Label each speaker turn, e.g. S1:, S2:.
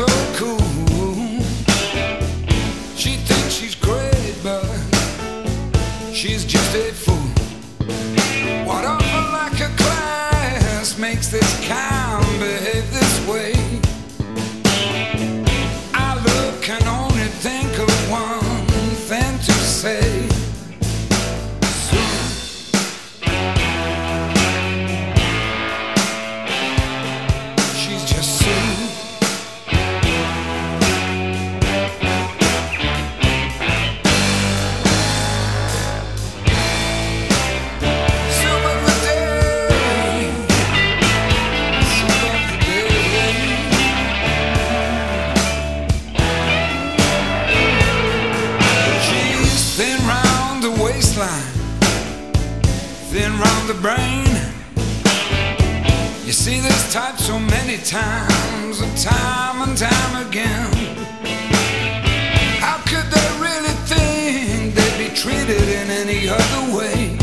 S1: so cool. She thinks she's great, but she's just a fool. What offer like a class makes this kind behave this way? I look can only think of one thing to say. Round the brain. You see this type so many times, and time and time again. How could they really think they'd be treated in any other way?